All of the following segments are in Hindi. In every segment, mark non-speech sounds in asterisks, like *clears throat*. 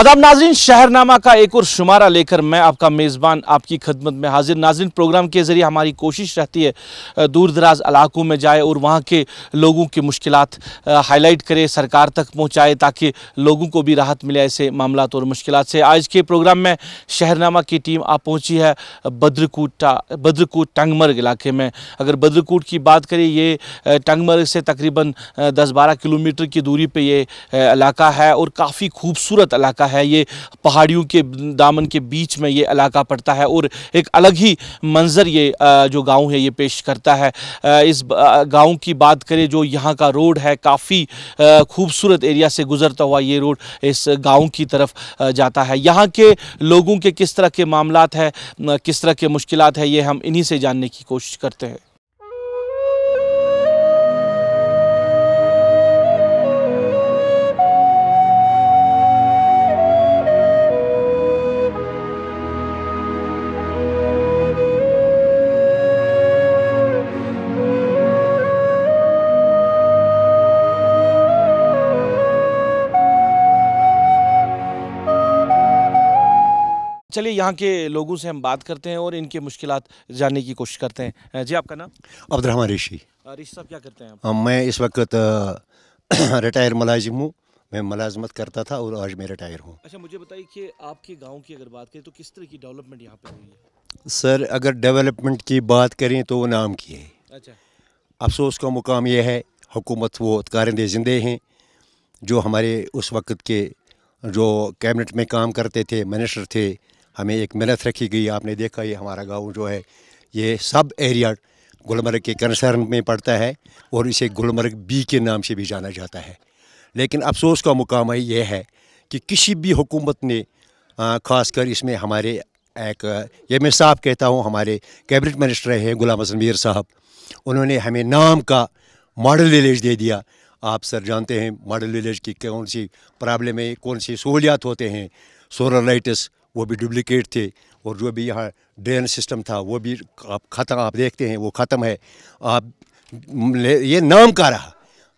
आदाब नाजरीन, शहरनामा का एक और शुमारा लेकर मैं आपका मेज़बान आपकी खदमत में हाजिर। नाजरीन, प्रोग्राम के ज़रिए हमारी कोशिश रहती है दूर दराज इलाकों में जाए और वहाँ के लोगों की मुश्किल हाईलाइट करे, सरकार तक पहुँचाए ताकि लोगों को भी राहत मिले ऐसे मामला और मुश्किल से। आज के प्रोग्राम में शहरनामा की टीम आप पहुँची है बद्रकूटा, बद्रकूट टंगमर्ग इलाके में। अगर बद्रकूट की बात करें, ये टंगमर्ग से तकरीबन दस बारह किलोमीटर की दूरी पर ये इलाका है और काफ़ी खूबसूरत इलाका है, ये पहाड़ियों के दामन के बीच में ये इलाका पड़ता है और एक अलग ही मंज़र ये जो गाँव है, ये पेश करता है। इस गाँव की बात करें जो यहाँ का रोड है, काफ़ी खूबसूरत एरिया से गुज़रता हुआ ये रोड इस गाँव की तरफ़ जाता है। यहाँ के लोगों के किस तरह के मामला है किस तरह के मुश्किल है, ये हम इन्हीं से जानने की कोशिश करते हैं। चलिए यहाँ के लोगों से हम बात करते हैं और इनके मुश्किल जानने की कोशिश करते हैं। जी आपका नाम? अब्दुलरहमान ऋषि। ऋषि साहब क्या करते हैं आप? मैं इस वक्त *clears throat* रिटायर मुलाजिम हूँ। मैं मुलाजमत करता था और आज मैं रिटायर हूँ। अच्छा मुझे बताइए कि आपके गाँव की अगर बात करें तो किस तरह की डेवलपमेंट यहाँ पर हुई है? सर अगर डेवलपमेंट की बात करें तो वो नाम की है। अच्छा। अफसोस का मुकाम यह है हुकूमत वो कारिंदे ज़िंदे हैं जो हमारे उस वक्त के जो कैबिनेट में काम करते थे मिनिस्टर थे हमें एक मेहनत रखी गई, आपने देखा ये हमारा गाँव जो है, ये सब एरिया गुलमर्ग के कंसर्न में पड़ता है और इसे गुलमर्ग बी के नाम से भी जाना जाता है। लेकिन अफसोस का मुकाम यह है कि किसी भी हुकूमत ने ख़ास कर इसमें हमारे एक ये मैं साहब कहता हूँ, हमारे कैबिनेट मिनिस्टर हैं गुलाम हसन मीर साहब, उन्होंने हमें नाम का मॉडल विलेज दे दिया। आप सर जानते हैं मॉडल विलेज की कौन सी प्रॉब्लम है, कौन सी सहूलियात होते हैं, सोलर लाइट्स वो भी डुप्लिकेट थे और जो भी यहाँ ड्रेन सिस्टम था, वो भी आप ख़त्म, आप देखते हैं, वो ख़त्म है। आप ये नाम का रहा।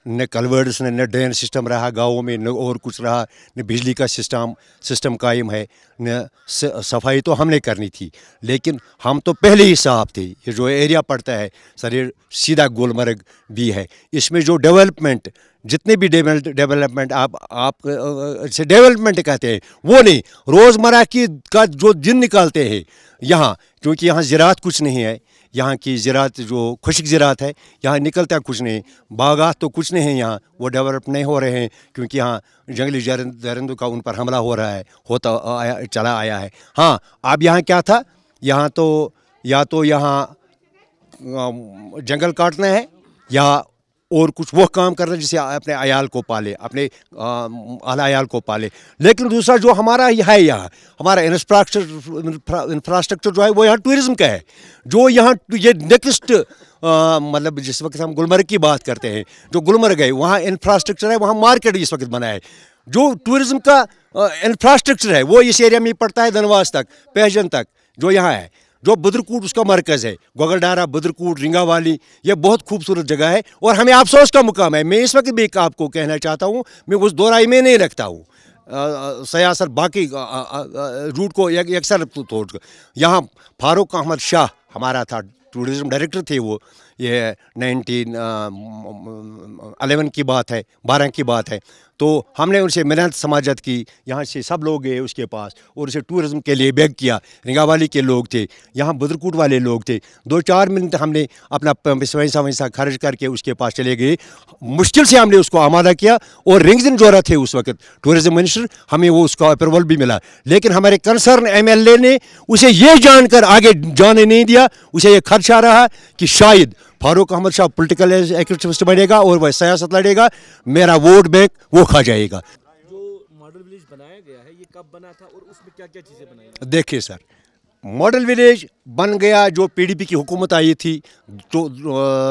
न कलवर्ड्स ने, न ड्रेन सिस्टम रहा, गाँवों में न और कुछ रहा, न बिजली का सिस्टम सिस्टम कायम है, न सफ़ाई तो हमने करनी थी, लेकिन हम तो पहले ही साफ़ थे। ये जो एरिया पड़ता है सर सीधा गुलमर्ग भी है। इसमें जो डेवलपमेंट जितने भी डेवलपमेंट आप आप से डेवलपमेंट कहते हैं, वो नहीं, रोज़मर्रा की का जो दिन निकालते हैं, यहाँ, क्योंकि यहाँ ज़रात कुछ नहीं है, यहाँ की ज़रात जो खुशक ज़रात है, यहाँ निकलता कुछ नहीं, बागात तो कुछ नहीं है यहाँ, वो डेवलप नहीं हो रहे हैं, क्योंकि यहाँ जंगली जरिंदों का उन पर हमला हो रहा है, होता, आया, चला आया है। हाँ अब यहाँ क्या था, यहाँ तो या तो यहाँ जंगल काटना है, या और कुछ वो काम कर करना जिसे अपने अयाल को पाले, अपने अयाल को पाले। लेकिन दूसरा जो हमारा है यहाँ, हमारा इंफ्रास्ट्रक्चर इंफ्रास्ट्रक्चर जो है, वो यहाँ टूरिज़्म का है। जो यहाँ, ये नेक्स्ट मतलब जिस वक्त हम गुलमर्ग की बात करते हैं, जो गुलमर्ग है, वहाँ इंफ्रास्ट्रक्चर है, वहाँ मार्केट इस वक्त बना है। जो टूरिज़्म का इंफ्रास्ट्रक्चर है, वो इस एरिया में पड़ता है धनवास तक पहजन तक, जो यहाँ है। जो बद्रकूट उसका मरकज़ है, गोगलडारा, बुद्रकूट, रिंगावाली, ये बहुत खूबसूरत जगह है और हमें अफसोस का मुकाम है। मैं इस वक्त भी आपको कहना चाहता हूँ, मैं उस दोराई में नहीं रखता हूँ। सयासर बाकी रूट को एक अक्सर तोड़ यहाँ फारूक अहमद शाह हमारा था, टूरिज़म डायरेक्टर थे वो। ये नाइनटीन अलेवन की बात है, बारह की बात है। तो हमने उनसे मेहनत समाजत की। यहाँ से सब लोग गए उसके पास और उसे टूरिज़्म के लिए बैग किया। रिंगावाली के लोग थे, यहाँ बुद्रकूट वाले लोग थे। दो चार मिनट हमने अपना पैसा वैसा खर्च करके उसके पास चले गए। मुश्किल से हमने उसको आमादा किया और रिंग दिन जोरा थे उस वक्त। टूरिज़्म मिनिस्टर हमें वो उसका अप्रूवल भी मिला। लेकिन हमारे कंसर्न एमएलए ने उसे ये जानकर आगे जाने नहीं दिया। उसे ये खर्चा रहा कि शायद फारूक अहमद शाह पोलिटिकल एक्टिविस्ट बनेगा और वह सियासत लड़ेगा मेरा वोट बैंक वो खा जाएगा। जो मॉडल विलेज बनाया गया है ये कब बना था और उसमें क्या क्या चीज़ें बनाई देखिए सर मॉडल विलेज बन गया जो पीडीपी की हुकूमत आई थी तो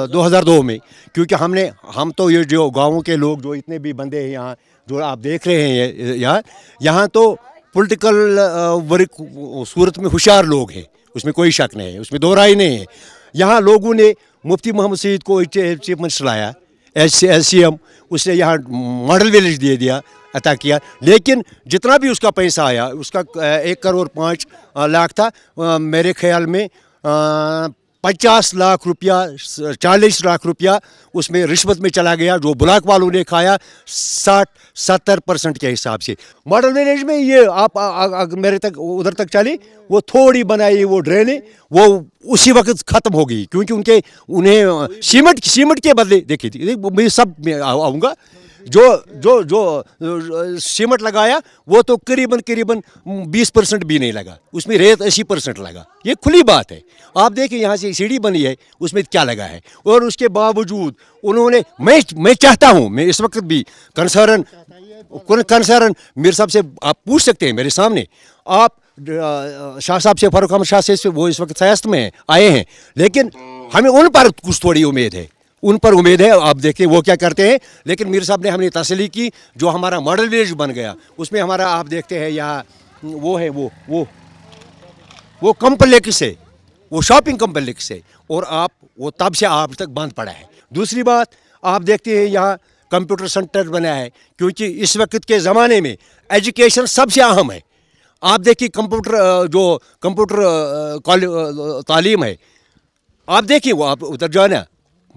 दो हज़ार दो में। क्योंकि हमने हम तो ये जो गाँवों के लोग जो इतने भी बंदे हैं यहाँ जो आप देख रहे हैं यहाँ यहाँ तो पॉलिटिकल वर्क सूरत में होशियार लोग हैं। उसमें कोई शक नहीं है उसमें दो राय नहीं है। यहाँ लोगों ने मुफ्ती मोहम्मद सईद को चीफ मिनिस्टर लाया। एस सी एम उसने यहाँ मॉडल विलेज दे दिया, अता किया। लेकिन जितना भी उसका पैसा आया, उसका एक करोड़ पाँच लाख था। मेरे ख्याल में पचास लाख रुपया चालीस लाख रुपया उसमें रिश्वत में चला गया जो ब्लॉक वालों ने खाया साठ सत्तर परसेंट के हिसाब से। मॉडल विलेज में ये आप आ, आ, आ, मेरे तक उधर तक चली वो थोड़ी बनाई वो ड्रेनें वो उसी वक्त ख़त्म हो गई क्योंकि उनके उन्हें सीमेंट सीमेंट के बदले देखिए देख, मैं सब आऊँगा जो जो जो, सीमेंट लगाया, वो तो करीबन करीबन बीस परसेंट भी नहीं लगा। उसमें रेत अस्सी परसेंट लगा। ये खुली बात है। आप देखिए, यहाँ से सीढ़ी बनी है, उसमें क्या लगा है? और उसके बावजूद उन्होंने, मैं मैं चाहता हूँ, मैं इस वक्त भी कंसर्न कंसर्न मेरे साहब से, आप पूछ सकते हैं मेरे सामने। आप शाह साहब से, फारूक अहमद शाह से वो इस वक्त सियासत में आए हैं, लेकिन हमें उन पर कुछ थोड़ी उम्मीद है। उन पर उम्मीद है, आप देखिए वो क्या करते हैं। लेकिन मीर साहब ने हमने तसली की, जो हमारा मॉडल विलेज बन गया, उसमें हमारा आप देखते हैं यहाँ वो है, वो वो वो कम्प्लेक्स है वो शॉपिंग कम्प्लेक्स है और आप, वो तब से आप तक बंद पड़ा है। दूसरी बात, आप देखते हैं, यहाँ कंप्यूटर सेंटर बना है, क्योंकि इस वक्त के ज़माने में एजुकेशन सबसे अहम है। आप देखिए कंप्यूटर जो कंप्यूटर तालीम है, आप देखिए वो, आप उधर जाना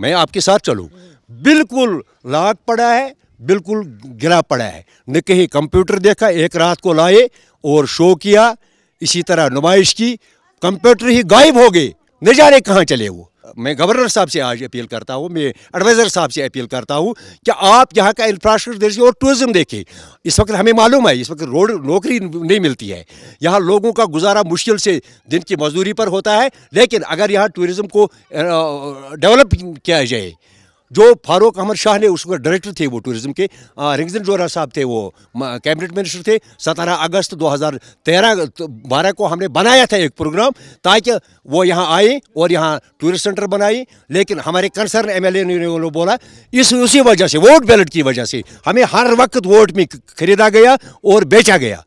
मैं आपके साथ चलूँ। बिल्कुल लाग पड़ा है, बिल्कुल गिरा पड़ा है। न कहीं कंप्यूटर देखा, एक रात को लाए और शो किया, इसी तरह नुमाइश की, कंप्यूटर ही गायब हो गए। न जाने कहाँ चले वो। मैं गवर्नर साहब से आज अपील करता हूँ, मैं एडवाइज़र साहब से अपील करता हूँ कि आप यहाँ का इंफ्रास्ट्रक्चर देखिए और टूरिज़्म देखिए इस वक्त हमें मालूम है, इस वक्त रोड, नौकरी नहीं मिलती है। यहाँ लोगों का गुजारा मुश्किल से दिन की मजदूरी पर होता है, लेकिन अगर यहाँ टूरिज़्म को डेवलप किया जाए जो फारूक अहमद शाह ने उसका डायरेक्टर थे वो टूरिज़्म के रिंगजन जोरा साहब थे वो कैबिनेट मिनिस्टर थे। सत्रह अगस्त 2013 तो बारह को हमने बनाया था एक प्रोग्राम ताकि वो यहाँ आए और यहाँ टूरिस्ट सेंटर बनाए। लेकिन हमारे कंसर्न एम एल ने बोला, इस, उसी वजह से वोट बैलेट की वजह से हमें हर वक्त वोट में खरीदा गया और बेचा गया।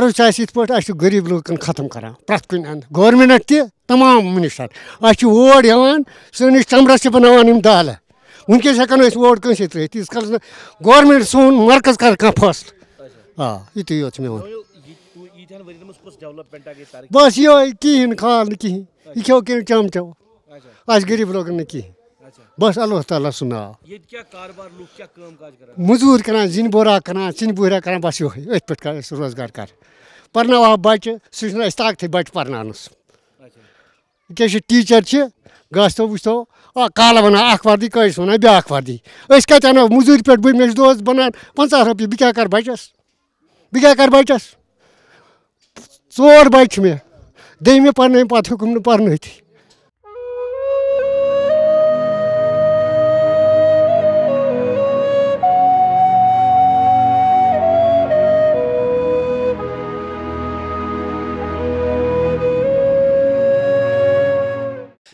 अर्ज़ छ अस पे अस गरीब लूकन खत्म करान प्रत कुन अंद गवर्नमेंट ति तमाम मिनिस्टर अस वोट यवान सनिस चमरस बनावान यम दाल वनकस हेकन अस वोट कंसे त्रित तीस कल गवर्नमेंट सोन मरकज कर कह फैसल आ युत योत मे वन बस यो कहें खाल न कहें यह खो कह चम चो अस गरीब लोगन न कहें बस अल्लाह ताला सुना क्या कारोबार लोग क्या काम काज कर मजूर करान जिन बोरा करान चिन बोरा करान बस यो अथ पे कर रोज़गार कर पर्नाव बच्चे सह ताकत बच्चे पर्नानस क्या टीचर गो वो कल वन वर्दी कस वन ब्या वर्दी कत अनो मजूर पे बे मे बनान पंचाह रपी बह क्या कर बचस बह क्या कर बचस चोर बच्चे मे। दमे पर्न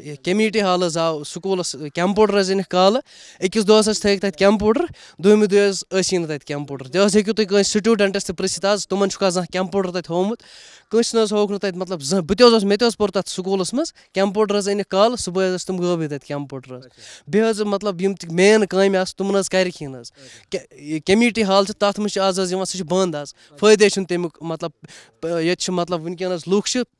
न पर्नथी ये कंप्यूटर सेंटर आव ये कमेटी हाल आव स्कूलस कंप्यूटर इन कल अकिस दोस थक तत कंप्यूटर दोम दोसी ना तत कंप्यूटर तह हेकू तुम कस स्टूडेंटस तह पृसित आज तुम जहाँ कंप्यूटर तत होमुत कंस ना होक तत मतलब जह बह मे पोर तथ स्कूलस मज कंप्यूटर इन कल सुबह तुम गबे तत कंप्यूटर बेह मतलब यम मेन काम आस तुम करखी कमेटी हाल तथ मज आज सह बंद आज फ़ायदे तमिक मतलब ये मतलब वनकस लूख तमिक फ़ायदे कंस तुम हेकू कंस ते पृसित तुह अगर मोन मतलब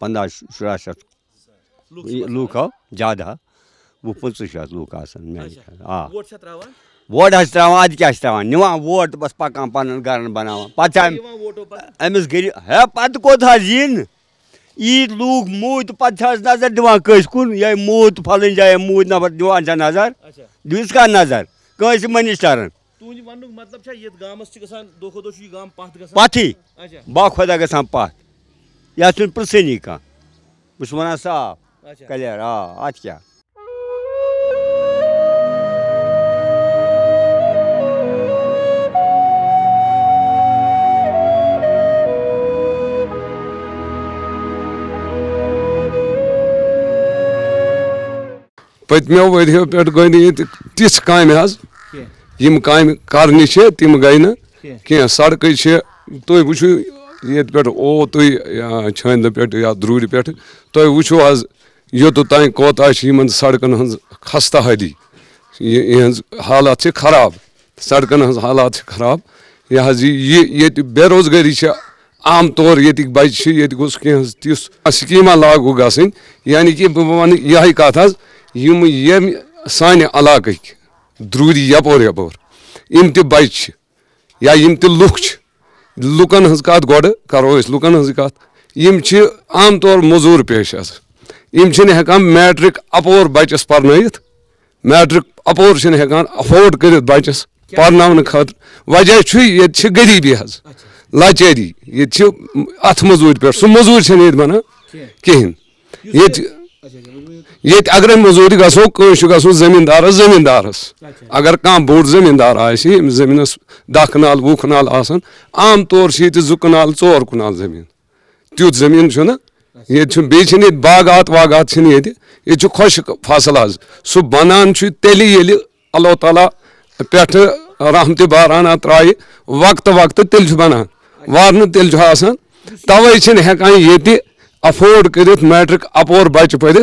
पंद्रह सोळाशात लोक जादा वू पंचवीस शात लोक आ हाँ। वोट हाज त्रा अद क्या त्रा निवान वोट बस पकान पन गरन बना पे अमिस गरीब है पत कोत यीन ईद लूक मूत पे नज़र दिवान कस ये मूत फलन जाए मूद नफर दिवान नज़र। दिस का नज़र। कंस मिनिस्टरन पथी। बा खुदा गसान पथ यातून प्रसनी का मुसलमान साफ़ कल्यार हाँ आज क्या पत्मो वरियो पे गई तिथ काम यम कर गई ना कह सड़क तुम वो ये पे ओ तु छंद पे द्रूर पे तुम वो आज योत कौता सड़कन हज खस्ता हदी इन हालत खराब सड़कन हज हालत खराब यह ये बेरोजगारी से आम तौर ये बच्चे ये गोस कह तिस् लागू गसन यानी कि बह वन यही कत सान द्रूरी यपोर यपोर इम त बच्चे या इम लुकन हज कत गो करो लुकन हज कत आम तौर मजूर पेश हमें हेकान मैट्रिक अपोर बचस पर्न मैट्रिक अपोर से हेकान अफोर्ड कर बचस पर्न खुद वजह चु ये गरीबी हज लचारी ये अथ मजूर पे सह मजूर से बना कहें ये अगर मजदूरी गसो कश गो जमींदारस जमींदारस अगर कह बोड़ जमींदार आमीनस दह कनाल वह कनाल आम तौर ये जु कनाल ओर कनाल जमीन तुथ जमीन ये बीन बागात वागात ये ये खुश फसल आज सह बनान तेल ये अल्लाह ताला पे रहमत बाराना त्रा वक्त वक्त तेल बनान वारन तेल तवे हेकान ये अफोर्ड कर मैट्रिक अपोर बच पढ़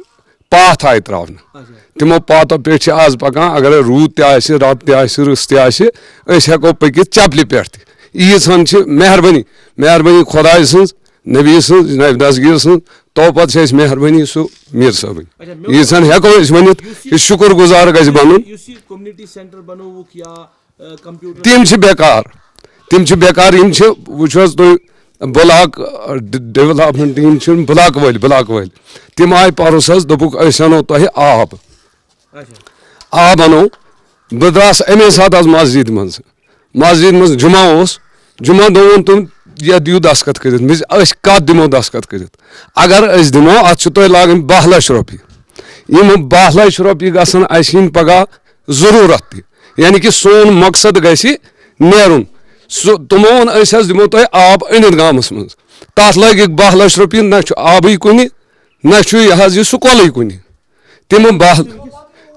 पाथ आई तरावन। तमो पातो पे आज पकान अगर रूद तब रब तको पक चपल पे ईज हन मेहरबानी। मेहरबानी खुदा सज नबी सज दसगीर सज तो मेहरबानी सू मीर सब ईज हन हेको वन शुक्र गुजार गज बन तम बेकार। तम बेकार वो तुम ब्लाक डेवलपमेंट टीम चुन ब्लाक वल ब्लाक वल तम आए पारस दोपुक तह आब आब अनो बह द्रास अमे सात आज मस्जिद मज मस्जिद मज जुमा उस जुमा दोन तुम ये दियो दस्खत कर कत दमो दस्खत कर अगर दमो अत लागन बह लच रोपये यम बह लच रोपये गन पगह ज़रूरत यानी कि सोन मकसद गि नेरुन सो तमो वन अस दिमो तय आब अनित गामस तथ लगे बह लक्ष रुपये नब आब कुन तम बह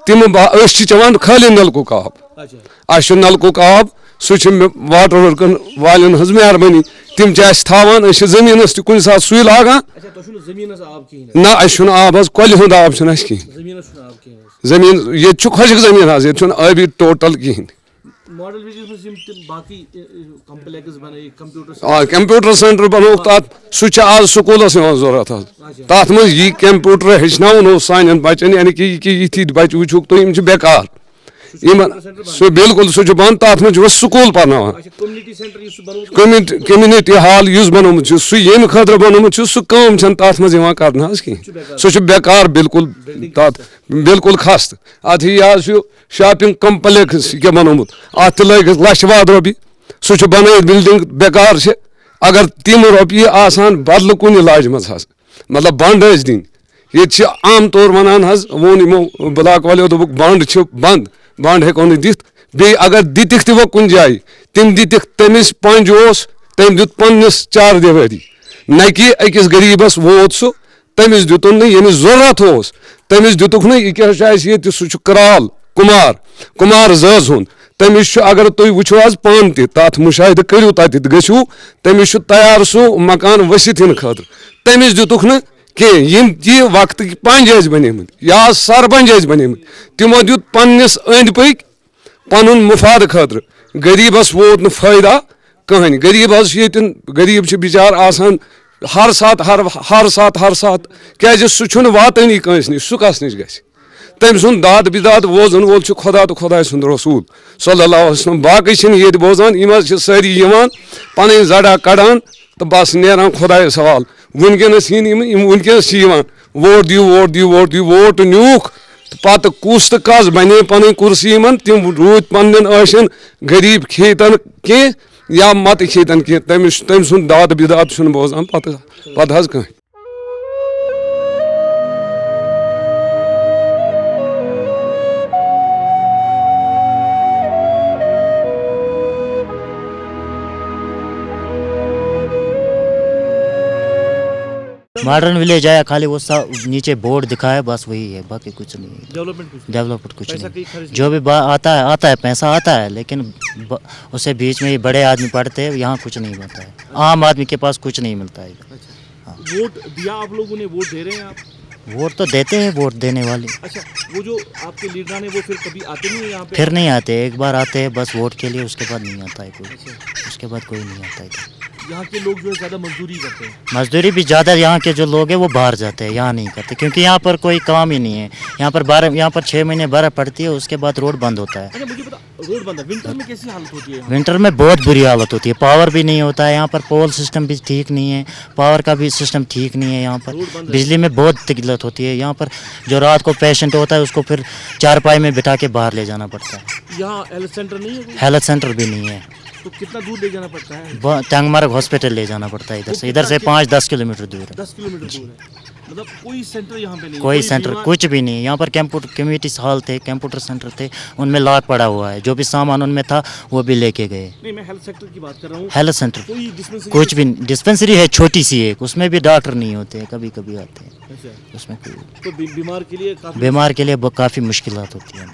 तम बह चवान खाली नलकुक आब अस नलकुक आब सह वाटर वर्क वालन मेहरबानी तम चावान ज़मीन तुन सा सू लागान ना अस आब कल आब कमी ज़मीन ये खुशक ज़मीन ये आबी टोटल कहें मॉडल आ कंप्यूटर सेंटर बनो तत सु आज स्कूल ज़रूरत तथ मज कंप्यूटर हेचनावन सान बचन यानी कि ये बच्चे वो बेकार। यमन बिल्कुल सो बंद तथा स्कूल पढ़ान कम्युनिटी हॉल इस बनोम सह ये खतर बनोम सह कम तथ कर सह बिल्कुल तथ बिल्कुल खस्त अत यह शॉपिंग कम्प्लेक्स क्या बनोमुत अत लग लच वाद रोपये बन बिल्डिंग बेकार अगर तम रोपये आसान बदल कुन लाज मह मतलब बंद दिन ये आम तौर वन वो यमो ब्लाक वाले दोपुक बंद बंद बंड हेको दिथ बे अगर दिख वो कुन जाए तम दिख तमिस पंज तम दुत पन्नस चार दिवारी न कि अकिस गरीबस वोत सह तमिस दुतन नमिस ज़रूरत हो तमिस दुतुक ना यह क्या सह कराल, कुमार कुमार जज हूँ तमिस अगर तुम वो आज पान तथ मुशाह करू तू तमिस तैयार सह मकान वसित हिंद खुद तमिस दुतुक ना कह ती वक्त पंच बनेम या सरपंच बनेम तमो दुत पस अंद पक पन मुफाद खतर। गरीबस वोत फ़ायदा कहन। गरीब यन गरीब बिचार आसान, हर सात हर हर सात हर सात क्या सह वातनी कंस नश सह कस नश ग तम सुन दाद बिदाद बोजन वोल खुदा तो खुदा सुंद रसूल। सल्ला बाकी ये बोजान यम सारी पानी जड़ा कड़ान तो बस नेरान खुदा सवाल। वनकस वनकस वोट दिव वोट दिव वोट दिव वोट न्यूक। तो पत कुस तो कस बने पन कुर्सी तम रूद पन्न गरीब खेतन कह या मत खेतन कह तम सद दाद बिदात बोजान पत् पत् कह। मॉडर्न विलेज आया खाली वो सब नीचे बोर्ड दिखाया बस वही है बाकी कुछ नहीं है। डेवलपमेंट कुछ डेवलपमेंट कुछ नहीं। जो भी आता है आता है पैसा आता है लेकिन उसे बीच में ये बड़े आदमी पढ़ते हैं यहाँ कुछ नहीं बनता है। आम आदमी के पास कुछ नहीं मिलता है। वोट दिया आप लोगों ने वोट दे रहे हैं आप? वोट तो देते हैं वोट देने वाले। अच्छा वो जो आपके लीडर हैं वो फिर कभी आते नहीं यहाँ पे? फिर नहीं आते एक बार आते हैं बस वोट के लिए उसके बाद नहीं आता है कोई। अच्छा। उसके बाद कोई नहीं आता है। यहाँ के लोग जो है ज़्यादा मजदूरी करते हैं। मजदूरी भी ज़्यादा यहाँ के जो लोग हैं वो बाहर जाते हैं यहाँ नहीं करते क्योंकि यहाँ पर कोई काम ही नहीं है। यहाँ पर बारह यहाँ पर छः महीने बर्फ़ पड़ती है उसके बाद रोड बंद होता है। अच्छा मुझे पता रोड बंद है विंटर में कैसी हालत होती है विंटर में बहुत बुरी हालत होती है पावर भी नहीं होता है यहाँ पर पोल सिस्टम भी ठीक नहीं है पावर का भी सिस्टम ठीक नहीं है यहाँ पर। बिजली में बहुत दिक्कत होती है यहाँ पर जो रात को पेशेंट होता है उसको फिर चारपाई में बिठा के बाहर ले जाना पड़ता है। यहाँ हेल्थ सेंटर नहीं है हेल्थ सेंटर भी नहीं है। तो कितना दूर ले जाना पड़ता है? टंगमार्ग हॉस्पिटल ले जाना पड़ता है इधर से। इधर से पाँच दस किलोमीटर दूर है। दस किलोमीटर दूर है। मतलब कोई सेंटर यहाँ पे नहीं कोई सेंटर कुछ भी नहीं यहाँ पर कंप्यूटर कम्युनिटी हॉल थे कंप्यूटर सेंटर थे उनमें लॉक पड़ा हुआ है। जो भी सामान उनमें था वो भी लेके गए। नहीं मैं हेल्थ सेक्टर की बात कर रहा हूँ। हेल्थ सेंटर कुछ भी डिस्पेंसरी है छोटी सी एक। उसमें भी डॉक्टर नहीं होते कभी कभी आते हैं। अच्छा। उसमें तो बीमार के लिए बीमार के लिए काफ़ी मुश्किल होती है।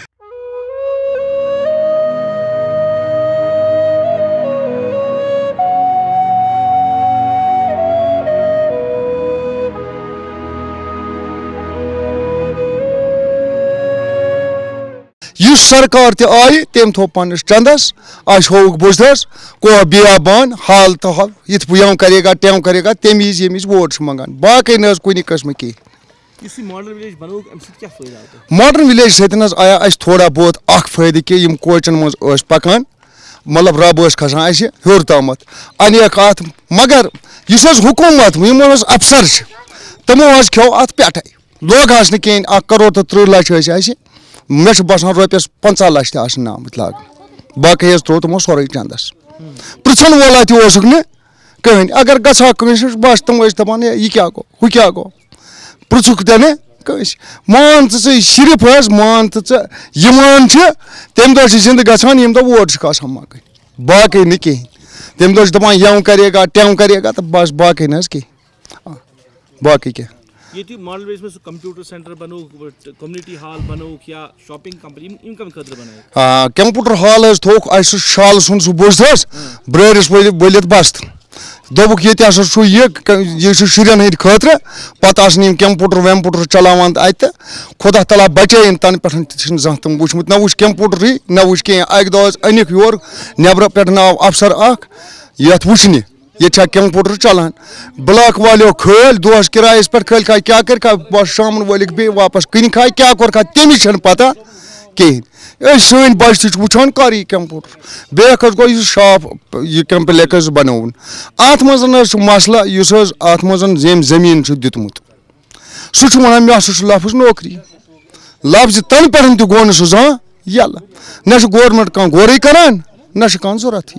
इस सरकार तय तम थो पंदस अस हो बुजरस कह बियाबान हाल तो हाल इत करेगा टम करेगा तमी ये वोट मंगान बाकी ना कुछ कस्म कह मॉडर्न विलेज सत आया अस थोड़ा बहुत अयद कोचन मज पकान मतलब रब खसान अस हर तम अन मगर इस हुकूमत अफसर तमो खो अ पेट लोग करोड़ तो तृह लच्छ मे बसान रोपियस पंचा लच तन आमत लाग बाकी त्रो तमो सोरे चंदस पृछन वोला तक न कहीं अगर गसा बस तम दपान यह क्या गो हु क्या गो पृछुक ते न मान सिर्फ़ मान तो तम दह जिंद गसान यम दह वोट मकन बाकी न कहें तम दपान यव करेगा टव करेगा तो बस बाकी न कहें बाकी क्या ये मॉडल बेस में कंप्यूटर सेंटर बनो कम्युनिटी हॉल बनो या शॉपिंग कंपनी इन कम खतर बनाए कंप्यूटर हॉल हज थोक अस शाल सुन बुज हज ब्ररिस वलित बस्त दोपुक ये यह शुरन हंद खतर पत कंप्यूटर वम्प्यूटर चलावान अत खुदा तला बचाइन तन पे तम वुचमुत न वुच कंप्यूटर न वुच कह अक दह अनिक योर, नबर पे नाव अफसर अख ये ये कंप्यूटर चलान। ब्लॉक वालो खल दोस किरायस पे खल खा क्या कर शाम वलिक बे वापस कन खा क्या कोर खा तमिस पता कहें सन बच तचान कर यह कंप्यूटर बेख गो यह शॉप यह कम्प्लेक्स बनोन अत मज मसला अत मज ज़मीन दुतमुत। सह वन मे हसा लफ्ज नौकरी। लफ्ज तन पे गो सह जहाँ यल ना गोरे करान ना कह ज़रूरत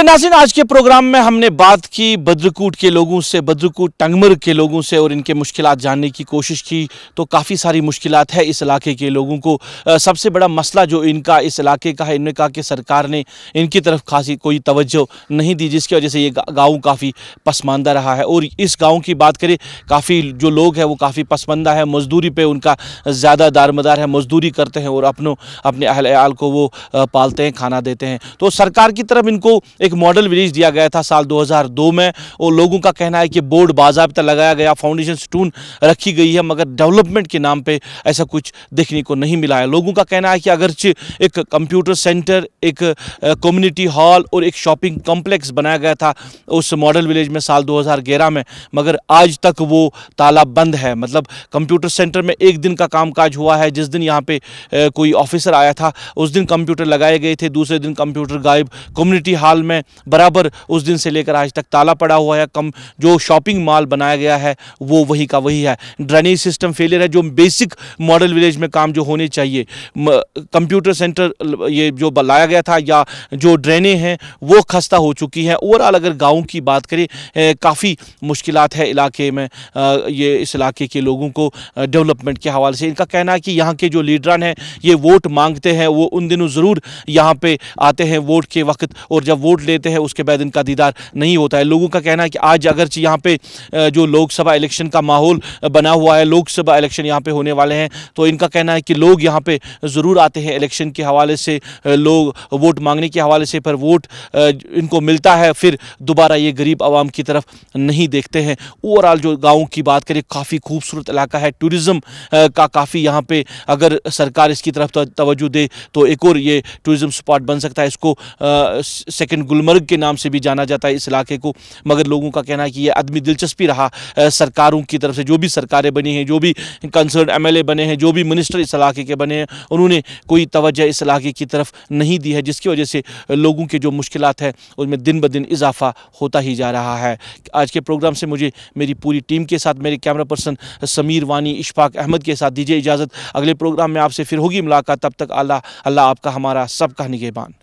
चले नासिन आज के प्रोग्राम में हमने बात की बद्रकूट के लोगों से, बद्रकूट टंगमर के लोगों से और इनके मुश्किल जानने की कोशिश की। तो काफ़ी सारी मुश्किल है इस इलाके के लोगों को। सबसे बड़ा मसला जो इनका इस इलाके का है इन्होंने कहा कि सरकार ने इनकी तरफ़ खासी कोई तवज्जो नहीं दी, जिसकी वजह से ये गाँव काफ़ी पसमानदा रहा है। और इस गाँव की बात करें, काफ़ी जो लोग हैं वो काफ़ी पसमानदा है। मजदूरी पर उनका ज़्यादा दारमदार है, मजदूरी करते हैं और अपनों, अपने अहल आल को वो पालते हैं, खाना देते हैं। तो सरकार की तरफ़ इनको एक मॉडल विलेज दिया गया था साल 2002 में, और लोगों का कहना है कि बोर्ड बाजाबता लगाया गया फाउंडेशन स्टोन रखी गई है, मगर डेवलपमेंट के नाम पे ऐसा कुछ देखने को नहीं मिला है। लोगों का कहना है कि अगरचे एक कंप्यूटर सेंटर एक कम्युनिटी हॉल और एक शॉपिंग कॉम्प्लेक्स बनाया गया था उस मॉडल विलेज में साल दो हज़ार ग्यारह में, मगर आज तक वो ताला बंद है। मतलब कंप्यूटर सेंटर में एक दिन का कामकाज हुआ है, जिस दिन यहाँ पे कोई ऑफिसर आया था, उस दिन कंप्यूटर लगाए गए थे, दूसरे दिन कंप्यूटर गायब कम्युनिटी हॉल में बराबर उस दिन से लेकर आज तक ताला पड़ा हुआ है, कम जो शॉपिंग मॉल बनाया गया है, वो वही का वही है। ड्रेनेज सिस्टम फेलियर है, जो बेसिक मॉडल विलेज में काम जो होने चाहिए। कंप्यूटर सेंटर ये जो लाया गया था या जो ड्रेने हैं, वो खस्ता हो चुकी हैं। ओवरऑल अगर गाँव की बात करें काफ़ी मुश्किल है इलाके में ये इस इलाके के लोगों को डेवलपमेंट के हवाले से। इनका कहना है कि यहाँ के जो लीडरान हैं, ये वोट मांगते हैं, वो उन दिनों ज़रूर यहाँ पे आते हैं, वोट के वक्त। और जब वोट लेते हैं, उसके बाद इनका दीदार नहीं होता है। लोगों का कहना है कि आज अगरचे यहाँ पे जो लोकसभा इलेक्शन का माहौल बना हुआ है, लोकसभा इलेक्शन यहाँ पे होने वाले हैं तो इनका कहना है कि लोग यहाँ पे ज़रूर आते हैं इलेक्शन के हवाले से लोग वोट मांगने के हवाले से, पर वोट इनको मिलता है, फिर दोबारा ये गरीब आवाम की तरफ़ नहीं देखते हैं। ओवरऑल जो गाँव की बात करें, काफ़ी खूबसूरत इलाका है, टूरिज़म का काफ़ी यहाँ पे अगर सरकार इसकी तरफ़ तवज्जो दे तो एक और ये टूरिज़म स्पॉट बन सकता है, इसको सेकंड गुलमर्ग के नाम से भी जाना जाता है इस इलाके को। मगर लोगों का कहना है कि ये आदमी दिलचस्पी रहा सरकारों की तरफ़ से। जो भी सरकारें बनी हैं, जो भी कंसर्न एम बने हैं, जो भी मिनिस्टर इस इलाके के बने हैं, उन्होंने कोई तवज्जो इस इलाके की तरफ़ नहीं दी है, जिसकी वजह से लोगों के जो मुश्किल है उसमें दिन ब दिन इजाफा होता ही जा रहा है। आज के प्रोग्राम से मुझे मेरी पूरी टीम के साथ, मेरे कैमरा पर्सन समीर वानी, इशफाक अहमद के साथ दीजिए इजाज़त। अगले प्रोग्राम में आपसे फिर होगी मुलाकात। तब तक अल्लाह अल्लाह आपका, हमारा सबका निगेबान।